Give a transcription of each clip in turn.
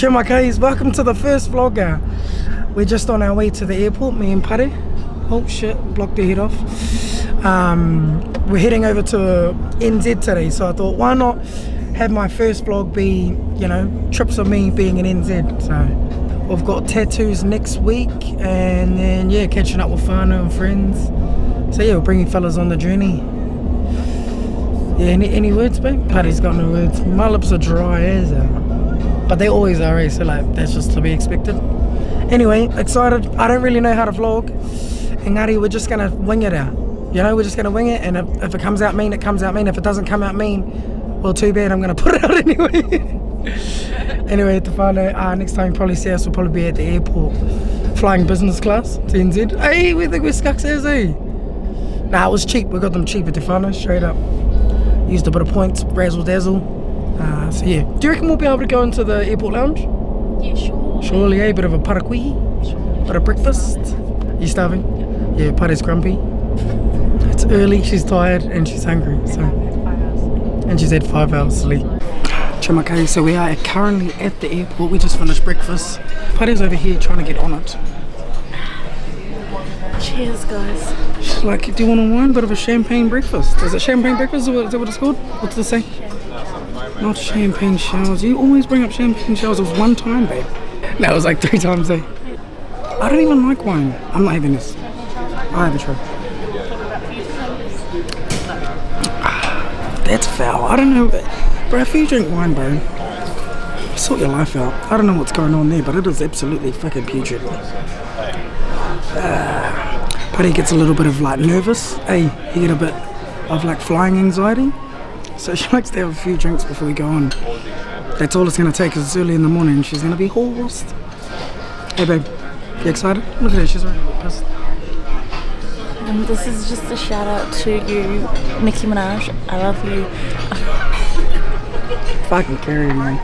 Chimakais, welcome to the first vlogger. We're just on our way to the airport, me and Pare. Oh shit, blocked the head off. Um, we're heading over to NZ today, so I thought why not have my first vlog be, you know, trips of me being in NZ. So we've got tattoos next week and then yeah, catching up with whānau and friends. So yeah, we're bringing fellas on the journey. Yeah, any, any words, babe? Pare's got no words. My lips are dry as hell but they always are, eh? so like that's just to be expected. Anyway, excited. I don't really know how to vlog. Engari, we're just gonna wing it out. You know, we're just gonna wing it, and if, if it comes out mean, it comes out mean. If it doesn't come out mean, well, too bad. I'm gonna put it out anyway. anyway, to out, uh, next time you probably see us, we'll probably be at the airport, flying business class to NZ. Hey, we think we're scucks as eh? Nah, it was cheap. We got them cheap at Tefano, straight up. Used a bit of points, razzle dazzle. So yeah, do you reckon we'll be able to go into the airport lounge? Yeah, sure. Surely, a bit of a parakuihi, Sure. bit of breakfast. You starving? Yeah, Pare's grumpy. It's early, she's tired, and she's hungry. So, and she's had five hours sleep. Chimakai, so we are currently at the airport. We just finished breakfast. Pare's over here trying to get on it. Cheers, guys. She's like, do you want a wine? Bit of a champagne breakfast. Is it champagne breakfast? Is that what it's called? What's it say? Not champagne showers. You always bring up champagne showers. It was one time, babe. It was like three times, eh? I don't even like wine. I'm not having this. I have a. Ah, That's foul. I don't know. Bro, if you drink wine, bro, sort your life out. I don't know what's going on there, but it is absolutely fucking putrid. Ah, but he gets a little bit of like nervous. Hey, he get a bit of like flying anxiety. So she likes to have a few drinks before we go on. That's all it's gonna take because it's early in the morning and she's gonna be horsed. Hey babe, you excited? Look at her, she's already pissed. Um, this is just a shout out to you, Nicki Minaj. I love you. Fucking carry me.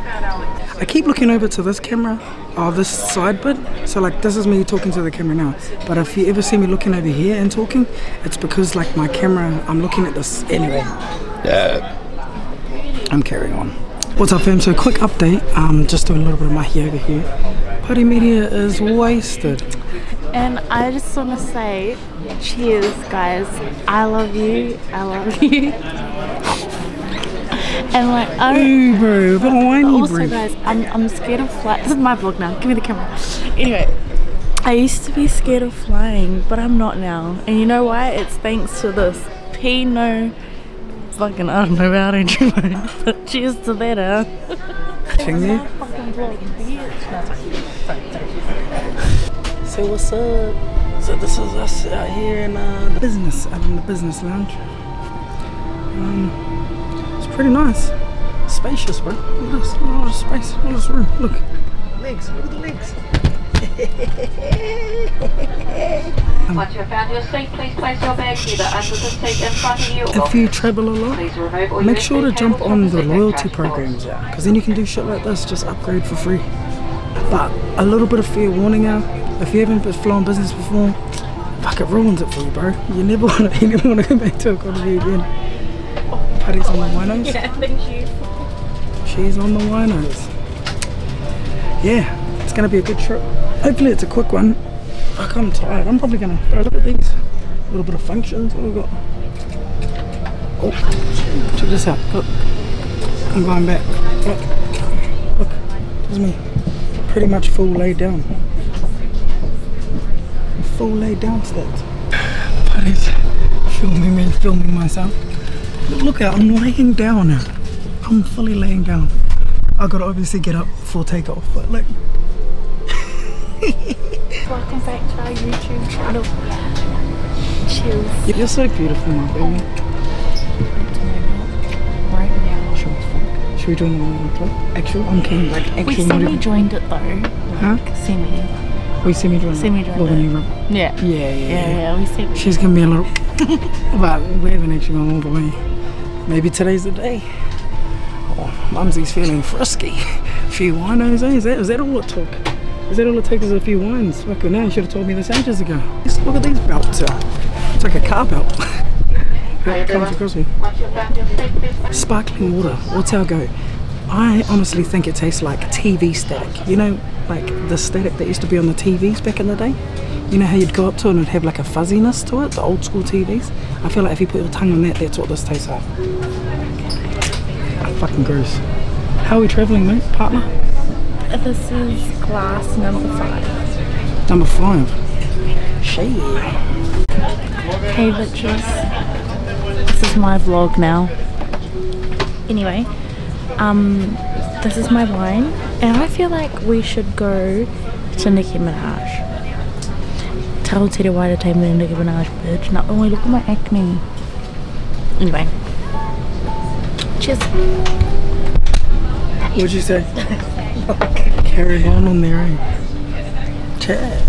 I keep looking over to this camera, or this side bit. So like this is me talking to the camera now. But if you ever see me looking over here and talking, it's because like my camera, I'm looking at this anyway. I'm carrying on. What's up fam? So quick update, um, just doing a little bit of my yoga here. Party media is wasted. And I just want to say, cheers, guys. I love you. I love you. and like, I don't. Ooh bro, a bit of whiny Also, bro. guys, I'm, I'm scared of flying. This is my vlog now. Give me the camera. Anyway, I used to be scared of flying, but I'm not now. And you know why? It's thanks to this Pinot. Fucking, I don't know how to drink mine, but cheers to that, huh? Thing there. Fucking vlog, bitch. So what's up? So this is us out here in uh, the business, out in the business lounge. Um, it's pretty nice, spacious, bro. Look at this, look at all this space, look at this room. Look, legs, look at the legs. Once you have found your seat, please place your bag either under the seat in front of you If you travel a lot, please remove all make sure to jump on the loyalty programs, yeah, because then you can do shit like this, just upgrade for free. But a little bit of fair warning out. If you haven't flown business before, fuck it ruins it for you, bro. You never wanna, you never wanna go back to a economy again. Paddy's on the oh, winos. Yeah, thank you. She's on the winos. Yeah, it's gonna be a good trip. Hopefully it's a quick one. Fuck, I'm tired. I'm probably gonna look at these. A little bit of functions. What have we got? Oh, check this out. Look, I'm going back. Look, look. There's me. Pretty much full laid down. Full laid down stats. it's filming me, filming myself. Look, look out, I'm laying down now. I'm fully laying down. I gotta obviously get up before takeoff, but like, Welcome back to our YouTube channel. Cheers. you're so beautiful, my baby. Right now. Sure. Should we join the one club? Actual, I'm keen, like We actual, not semi joined it though. Huh? Like, semi. We semi join. Semi joined Well, when it. you. Yeah. Yeah, yeah, Yeah, yeah. yeah, we semi. She's gonna be a little, but we haven't actually gone all the way. Maybe today's the day. Oh, Mumsy's feeling frisky. A few winos, eh? Is that, is that all it took? Is that all it takes is a few wines? Fucking hell, you should have told me this ages ago. Just look at these belts. Uh, it's like a car belt. It comes across me. Once you have found your seat, please place Sparkling water. What's our go? I honestly think it tastes like TV static. You know, like the static that used to be on the TVs back in the day? You know how you'd go up to it and it'd have like a fuzziness to it, the old school TVs? I feel like if you put your tongue on that, that's what this tastes like. Fucking gross. How are we travelling, mate? Partner? This is glass number five. Number five. Shit. Hey bitches. This is my vlog now. Anyway, um, this is my wine, and I feel like we should go to Nicki Minaj. Tell Teddy why to take me to Nicki Minaj, bitch. Not only look at my acne. Anyway. Cheers. What'd you say? Carry on on there, eh? Chat.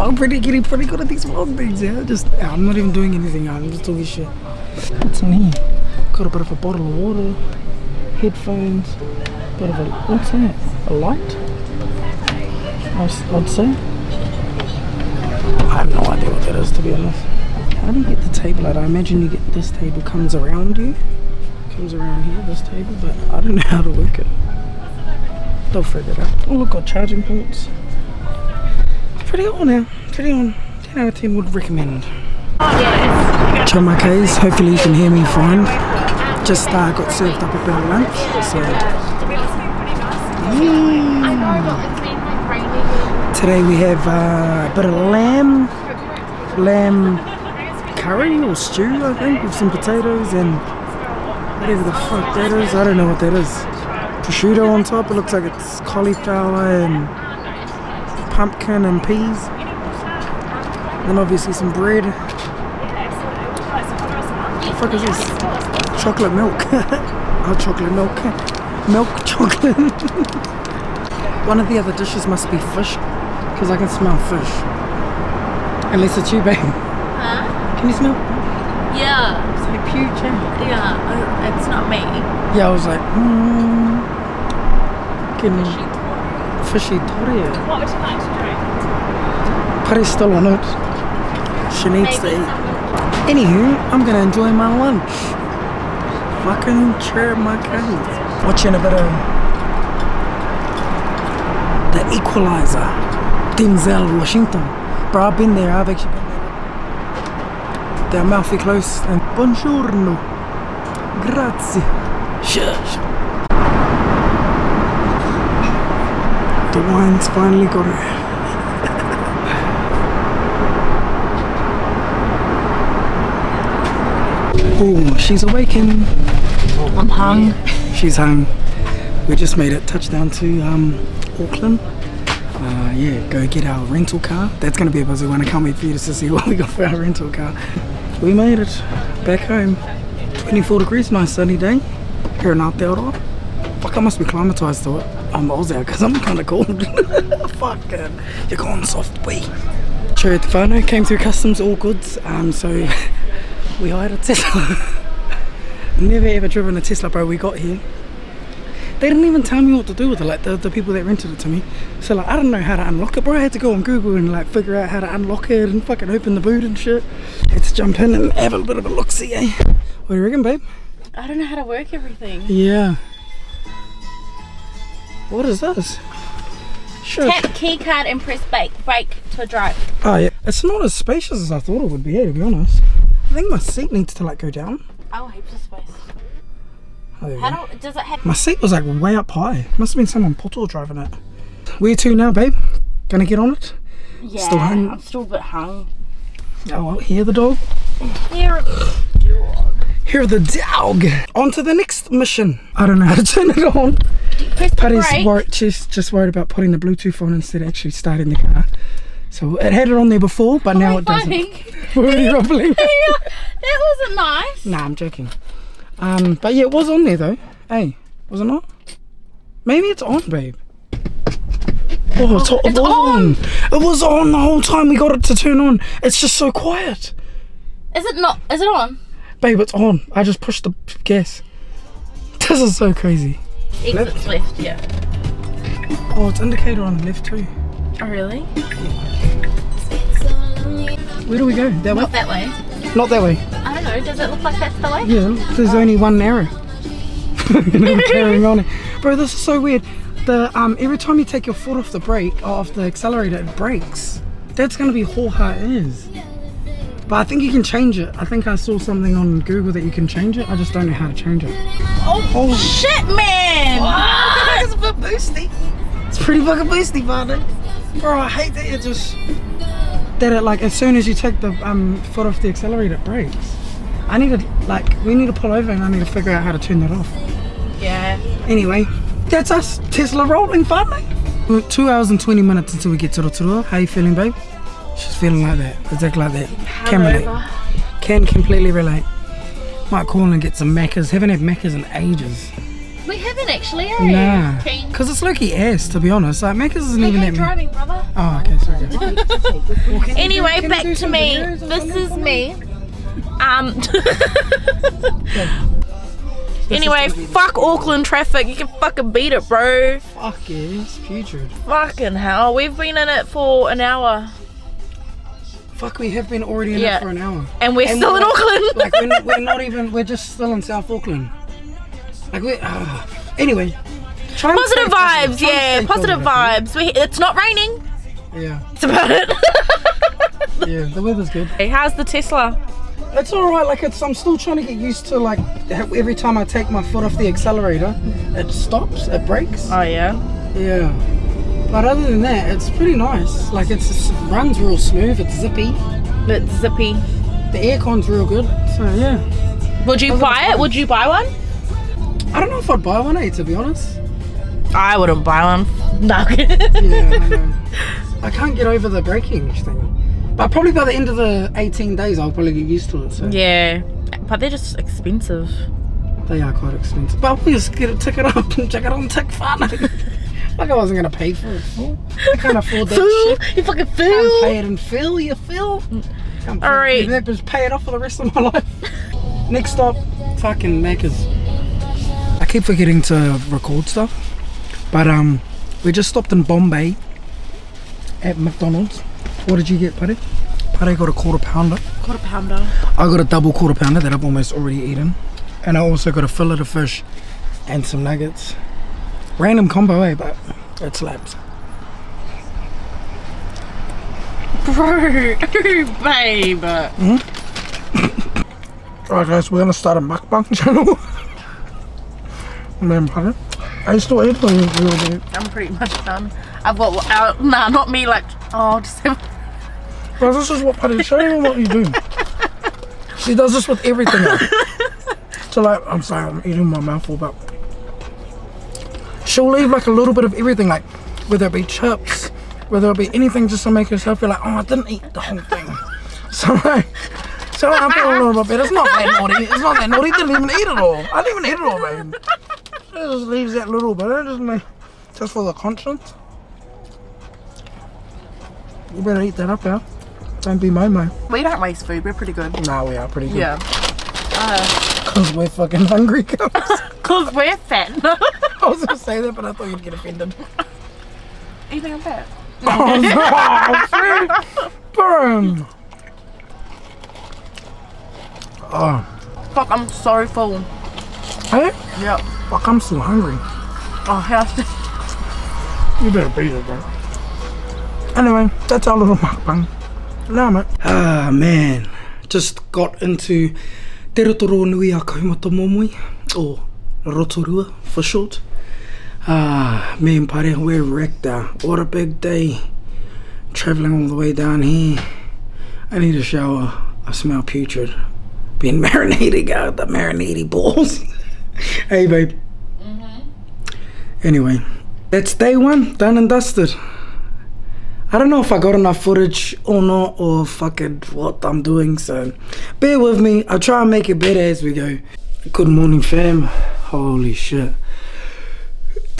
I'm pretty getting pretty good at these vlog things, yeah. Just I'm not even doing anything. I'm just talking shit. What's in here? Got a bit of a bottle of water, headphones, bit of a what's that? A light? I'd say. I have no idea what that is to be honest. How do you get the table out? I imagine you get this table comes around you. Comes around here, this table, but I don't know how to work it. They'll figure it out. Oh look, got charging ports. Pretty on now. Pretty on. 10 out of 10 would recommend. Chill my case. Hopefully you can hear me fine. Just uh, got served up a bit of lunch. So today we have uh, a bit of lamb, lamb curry or stew I think with some potatoes and whatever the fuck that is. I don't know what that is. Prosciutto on top. It looks like it's cauliflower and pumpkin and peas. Then obviously some bread. What the fuck is this? Chocolate milk. oh, chocolate milk. Milk chocolate. One of the other dishes must be fish, because I can smell fish. Unless it's you, babe. Huh? Can you smell? Yeah. It's like? Yeah. uh, It's not me. Yeah, I was like, hmm. Fishy tori. What would you like to drink? Putty's still on it. She needs to eat. Anywho, I'm gonna enjoy my lunch. Fucking chair my case. Watching a bit of The Equalizer. Denzel Washington. Bro, I've been there. I've actually been there. They're mouthy close and buongiorno. Grazie. Shush. The wine's finally got her. Oh, she's awakened. I'm hung. She's home. We just made it touchdown to um, Auckland. Uh, yeah, go get our rental car. That's gonna be a busy one. I can't wait for you to see what we got for our rental car. We made it back home. 24 degrees, nice sunny day here in Aotearoa. Fuck, I must be climatized to it. I'm Aussie because I'm kind of cold. Fuck, man. You're going soft, wee. At the whānau, came through customs, all goods. Um, so we hired a Tesla. Never ever driven a Tesla, bro. We got here. They didn't even tell me what to do with it, like the, the people that rented it to me. So like I don't know how to unlock it, bro. I had to go on Google and like figure out how to unlock it and fucking open the boot and shit. Had to jump in and have a bit of a look see, eh? What do you reckon, babe? I don't know how to work everything. Yeah. What is this? Sure. Tap key card and press brake, brake to drive. Oh yeah. It's not as spacious as I thought it would be, to be honest. I think my seat needs to like go down. Oh, heaps of space. Oh, How do, does it have? My seat was like way up high. Must have been someone poto driving it. Where to now, babe? Gonna get on it? Yeah, Still hung? I'm still a bit hung. Oh, well, hear the dog? Here, Hear the dog! On to the next mission. I don't know how to turn it on. press the Patty's worried, she's just worried about putting the Bluetooth on instead of actually starting the car. So it had it on there before, but now it doesn't. Funny. We're already rumbling. that wasn't nice. Nah, I'm joking. Um, but yeah, it was on there though. Hey, was it not? Maybe it's on, babe. Oh, it's, it it's was on. It was on the whole time we got it to turn on. It's just so quiet. Is it not? Is it on? Babe, it's on. I just pushed the gas. This is so crazy. Exits left. Yeah. Oh, it's indicator on the left too. Oh really? Where do we go? That way? Not that way. Not that way. I don't know. Does it look like that's the way? Yeah, there's only one arrow. carrying on. Bro, this is so weird. The um every time you take your foot off the brake off the accelerator, it breaks. That's gonna be how hard it is. But I think you can change it. I think I saw something on Google that you can change it. I just don't know how to change it. Oh, shit, man! it's a bit boosty. It's pretty fucking boosty, partner. Bro, I hate that it just that it like as soon as you take the um foot off the accelerator, it brakes. I need to like we need to pull over and I need to figure out how to turn that off. Yeah. Anyway, that's us. Tesla rolling, finally. Two hours and 20 minutes until we get to Rotorua. How you feeling, babe? She's feeling like that. Exactly like that. Can relate. Can completely relate. Might call and get some Maccas. Haven't had Maccas in ages. We haven't actually, eh? Nah. Because it's Loki ass, to be honest. Like, Maccas isn't even Okay, that driving, brother. Oh, okay, sorry. Well, can you Anyway, do- can you back to me. This is me. Um. Anyway, gonna be the- fuck Auckland traffic. You can fucking beat it, bro. Fuck yeah, it's putrid. Fucking hell. We've been in it for an hour. Fuck, we have been already in Yeah. it for an hour. And we're And still in we're- Auckland. like we're, we're not even we're just still in South Auckland. Like we uh, anyway. Positive vibes, Try yeah. Positive vibes. We, it's not raining. Yeah, That's about it. yeah. The weather's good. hey, how's the Tesla? It's all right. Like it's I'm still trying to get used to like every time I take my foot off the accelerator, it stops, it breaks. Oh yeah. Yeah. But other than that, it's pretty nice. Like it's it runs real smooth. It's zippy. It's zippy. The aircon's real good. So yeah. Would you Those buy it? Would you buy one? I don't know if I'd buy one, eh? To be honest. I wouldn't buy one. No. Yeah, I know. I can't get over the braking thing. But probably by the end of the 18 days, I'll probably get used to it. So yeah, but they're just expensive. they are quite expensive. But we'll just get a ticket up and check it on Tick Like I wasn't gonna pay for it. Fool. I can't afford that Fool, shit. you fucking fool. Can't fool. pay it in fill, you fill. Can't All right. That just pay it off for the rest of my life. Next stop, fucking Macca's. I keep forgetting to record stuff, but um, we just stopped in Bombay at McDonald's. What did you get, Buddy? Buddy got a quarter pounder. Quarter pounder. I got a double quarter pounder that I've almost already eaten, and I also got a fillet of fish and some nuggets. Random combo, eh? But it slaps. Bro, babe. Alright, guys, we're gonna start a mukbang channel. Man, pardon? Are you still eating you will be? I'm pretty much done. I've got, uh, nah, not me, like, oh, just have, Bro, this is what Paddy, show you what you do. She does this with everything. else. so like, I'm sorry, I'm eating my mouthful, but she'll leave like a little bit of everything, like whether it be chips, whether it be anything, just to make herself feel like, oh, I didn't eat the whole thing. So like, so I feel a little bit better. It's not that naughty. It's not that naughty. Didn't even eat it all. I didn't even eat it all, babe. She just leaves that little bit. It just for the conscience. You better eat that up, yeah. Don't be Momo. we don't waste food, we're pretty good. Nah, we are pretty good. Yeah. Uh, because we're fucking hungry, guys. Because we're fat. I was going to say that, but I thought you'd get offended. you think I'm fat? oh, no. Burn. Oh, Fuck, I'm so full. hey? Yep. Fuck, I'm still hungry. Oh, how's the... You better beat it, bro. Anyway, that's our little mukbang. No, mate. Ah, man. Just got into Te Rotorua Nui a Kahumatamomoe, or Rotorua for short. Ah, me and Pare, we're wrecked out. What a big day. Travelling all the way down here. I need a shower. I smell putrid. Being marinated out the marinated balls. hey, babe. Mhm. Anyway, that's day one, done and dusted. I don't know if I got enough footage or not, or fucking what I'm doing, so bear with me. I'll try and make it better as we go. Good morning, fam. Holy shit.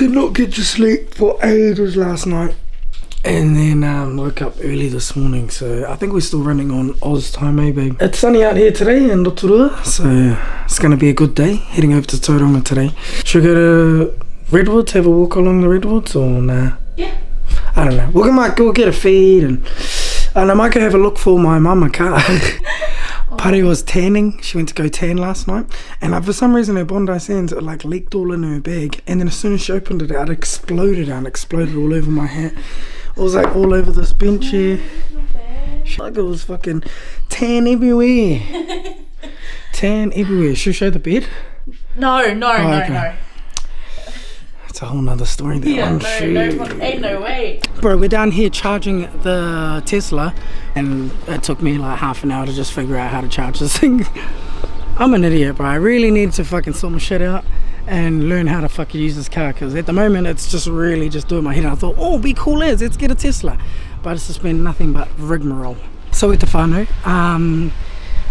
Did not get to sleep for ages last night. And then um, woke up early this morning, so I think we're still running on Oz time, maybe. It's sunny out here today in Rotorua, so it's gonna be a good day. Heading over to Tauranga today. Should we go to Redwoods, have a walk along the Redwoods, or nah? Yeah. I don't know. We might go get a feed, and and I might go have a look for my mama car. Pare was tanning. She went to go tan last night, and like, for some reason her Bondi Sands it, like leaked all in her bag. And then as soon as she opened it, it exploded and exploded all over my hat. It was like all over this bench here. Like it was fucking tan everywhere. tan everywhere. Should we show the bed? No, no, Oh, no, okay. no. It's a whole nother story. That Yeah, one. no, no, ain't no way. Bro, we're down here charging the Tesla, and it took me like half an hour to just figure out how to charge this thing. I'm an idiot, bro. I really need to fucking sort my shit out and learn how to fucking use this car because at the moment it's just really just doing my head. I thought, oh, be cool as let's get a Tesla, but it's just been nothing but rigmarole. So at the whānau, um,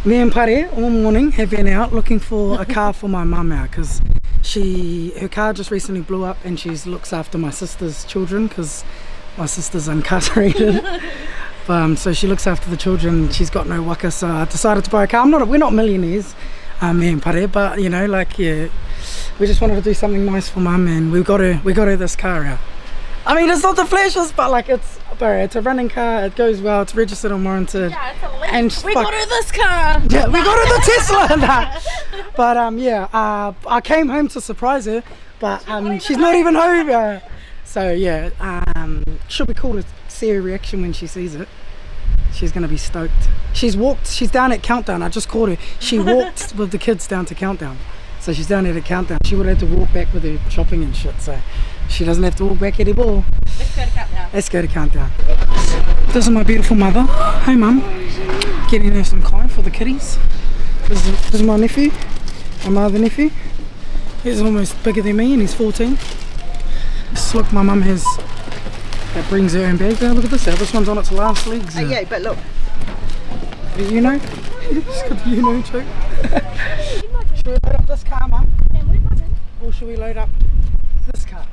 me and Pare all morning have been out looking for a car for my mum out because she her car just recently blew up and she looks after my sister's children because my sister's incarcerated. um, so she looks after the children. She's got no waka, so I decided to buy a car. I'm not. We're not millionaires, um, me and Pare, but you know, like yeah, we just wanted to do something nice for mum, and we got her. We got her this car out. I mean, it's not the flashes, but like it's, bro, it's a running car. It goes well. It's registered and warranted. Yeah. And we fuck- got her this car. Yeah, we got her the Tesla. Nah. But um, yeah, uh, I came home to surprise her, but um, she's not even home. Uh, so yeah, um, should be cool to see her reaction when she sees it. She's gonna be stoked. She's walked. She's down at Countdown. I just called her. She walked with the kids down to Countdown. So she's down at a Countdown. She would have to walk back with her shopping and shit. So she doesn't have to walk back anymore. Let's go to countdown. Let's go to Countdown. This is my beautiful mother. Hi, mum. Getting her some kind for the kiddies. This is, this is my nephew, my other nephew. He's almost bigger than me and he's 14. This look my mum has that brings her own bag. Oh, look at this. Now. This one's on its last legs. Uh, yeah, but look, Do you know? She's got the you know too. should we load up this car, mum? Or should we load up this car?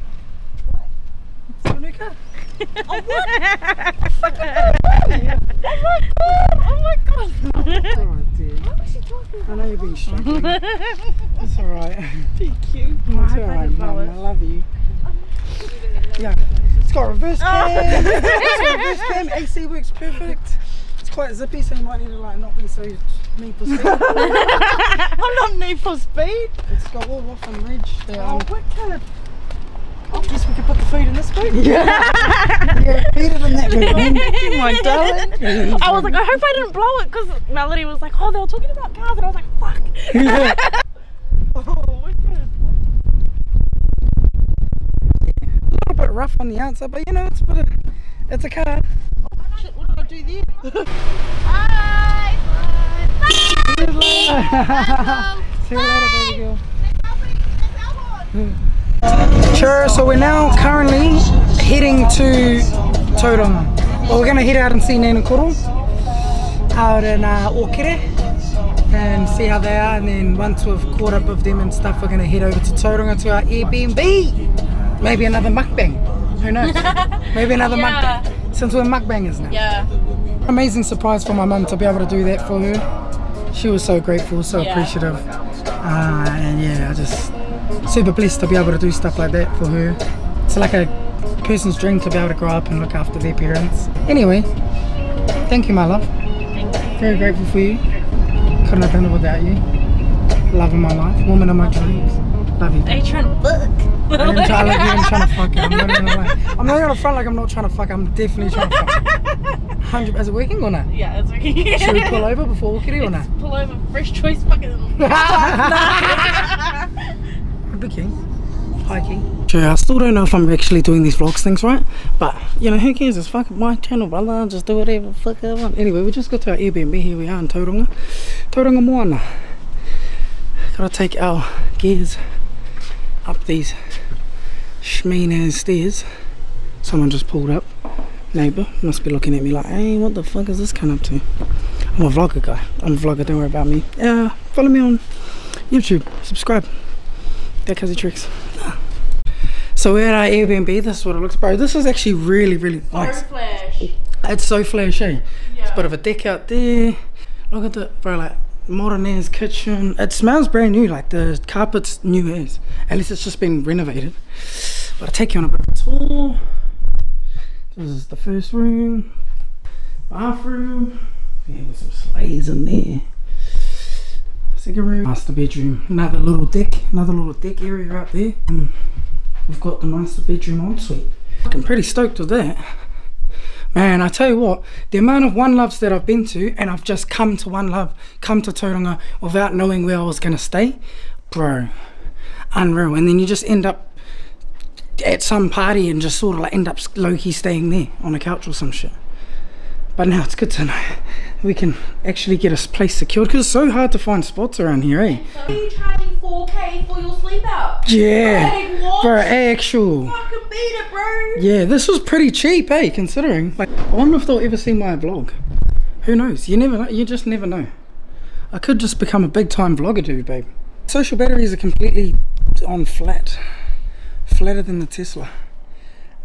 It's your new car. Oh alright, dear. I know you're being oh struggling. It's alright. Thank you. It's alright, mum. I love you. Yeah. It's got oh. reverse cam. it's got reverse cam. AC works perfect. It's quite zippy, so you might need to like not be so need for speed. I'm not need for speed. It's got all off and ridge. The, Oh, um, kind wicked. I guess we could put the food in this boot. Yeah. yeah, feed it in that boot. my darling. I was like, I hope I didn't blow it because Melody was like, oh, they were talking about cars, and I was like, fuck. Yeah. Oh, wicked. A little bit rough on the outside, but you know, it's, but it's a car. Shit, what did I do there? See you later, baby girl. Hmm. Sure, so we're now currently heading to Tauranga. Well, we're going to head out and see Nana Koro out in uh, Okere and see how they are. And then once we've caught up with them and stuff, we're going to head over to Tauranga to our Airbnb. Maybe another mukbang. Who knows? Maybe another Yeah. mukbang. Since we're mukbangers now. Yeah. Amazing surprise for my mum to be able to do that for her. She was so grateful, so Yeah. appreciative. Uh, and yeah, I just super blessed to be able to do stuff like that for her. It's like a person's dream to be able to grow up and look after their parents. Anyway, thank you, my love. Thank you. Very grateful for you. Couldn't have done it without you. Love of my life, woman of my dreams. Love you. Are you trying to fuck? I didn't try, love I'm trying to fuck you. I'm not gonna lie. I'm not gonna front like I'm not trying to fuck. I'm definitely trying to fuck. Hundred. Is it working or not? Yeah, it's okay. Should we pull over before Walkery or not? Pull over, fresh choice fucking. Big king. High king. Sure, I still don't know if I'm actually doing these vlogs things right, but you know, who cares? It's fucking my channel, brother. I'll just do whatever the fuck I want. Anyway, we just got to our Airbnb. Here we are in Tauranga. Tauranga Moana. Gotta take our gears up these schmeen ass stairs. Someone just pulled up. Neighbour must be looking at me like, hey, what the fuck is this cunt up to? I'm a vlogger guy. I'm a vlogger, don't worry about me. Yeah, follow me on YouTube. Subscribe. That Cuzzy Trexx. So we're at our Airbnb. This is what it looks, bro. This is actually really, really nice. flash. It's so flashy. Eh? It's Yeah. a bit of a deck out there. Look at the bro, like modern ass kitchen. It smells brand new. Like the carpet's new as. At least it's just been renovated. But I'll take you on a bit of a tour. This is the first room, bathroom. Yeah, with some slays in there. Room, master bedroom. Another little deck, another little deck area out there. And we've got the master bedroom ensuite. I'm pretty stoked with that. Man, I tell you what, the amount of One Loves that I've been to, and I've just come to One Love, come to Tauranga without knowing where I was gonna stay, bro, unreal. And then you just end up at some party and just sort of like end up low-key staying there on a couch or some shit. But now it's good to know we can actually get a place secured because it's so hard to find spots around here, eh? So are you charging 4k for your sleep out? Yeah, bro, actual. Fucking beat it, bro. Yeah, this was pretty cheap, eh? Considering. Like, I wonder if they'll ever see my vlog. Who knows? You never know. You just never know. I could just become a big time vlogger, dude, babe. Social batteries are completely on flat, flatter than the Tesla.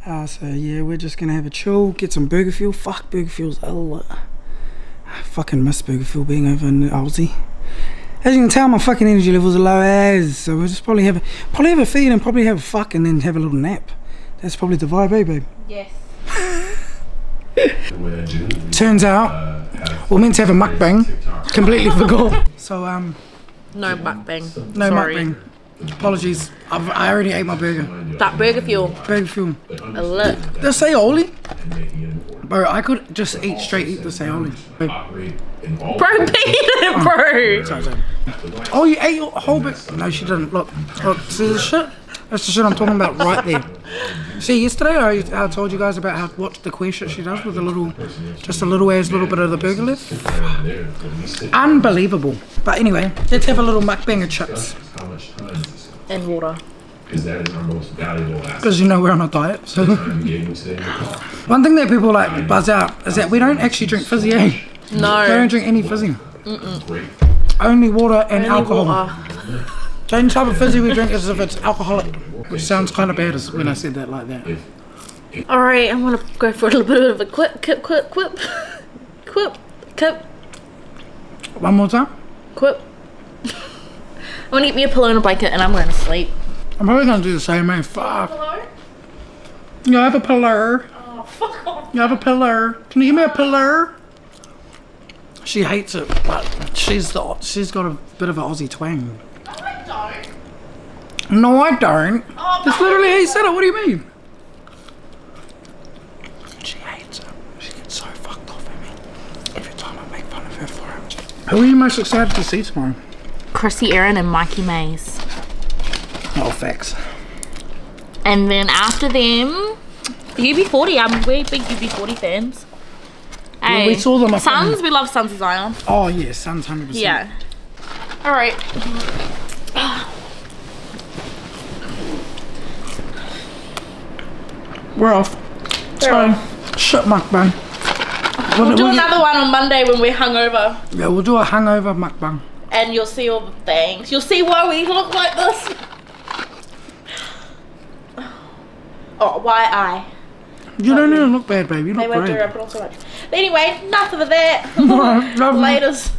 Uh, so yeah, we're just gonna have a chill, get some burger fuel. Fuck, burger fuel's a lot. I fucking miss burger fuel being over in Aussie. As you can tell, my fucking energy levels are low as. So we'll just probably have a probably have a feed and probably have a fuck and then have a little nap. That's probably the vibe, eh, babe? Yes. Turns out we're meant to have a mukbang. Completely forgot. So um, No mukbang. no Sorry. mukbang. Apologies. I've, I already ate my burger. That burger fuel. Burger fuel. A lit. The aioli. Bro, I could just eat straight eat the aioli. Bro, beat it, bro. sorry, sorry. Oh, you ate your whole bit? No, she didn't. Look, look. See the shit? That's the shit I'm talking about right there. See, yesterday I, I told you guys about how what the queer shit she does with a little, just a little ass little bit of the burger left. Unbelievable. But anyway, let's have a little mukbang of chips. And water. Because that is our most valuable asset. Because you know we're on a diet. So I'm getting today. one thing that people like buzz out is that we don't actually drink fizzy. Eh? We don't drink any fizzy. Great. Only water and Only alcohol. water. The only type of fizzy we drink is if it's alcoholic, which sounds kind of bad as when I said that like that. Alright, I'm gonna go for a little bit of a quip, quip, quip, quip. Quip, quip, One more time. quip. I'm gonna get me a pillow and a blanket and I'm going to sleep. I'm probably gonna do the same, man. Fuck. You have a pillar. Oh, fuck off. You have a pillar. Can you give me a pillar? She hates it, but she's the, she's got a bit of an Aussie twang. No, I don't. No, I don't. Oh, That's literally how you said it. What do you mean? She hates it. She gets so fucked off at me every time I make fun of her for it. Who are you most excited to see tomorrow? Chrissy Aaron and Mikey Mays. Oh, facts. And then after them, UB40. I'm we're big UB40 fans. Yeah, we saw them up Sons, in- we love Sons of Zion. Oh yeah, Sun's hundred percent. Yeah. All right. we're off. So, shit mukbang. We'll do we- another one on Monday when we're hungover, Yeah, we'll do a hangover mukbang. and you'll see all the things. You'll see why we look like this. Oh, why I? You don't even look bad, baby. You They look won't do great. it, but not so much. But anyway, enough of that. Love. Laters.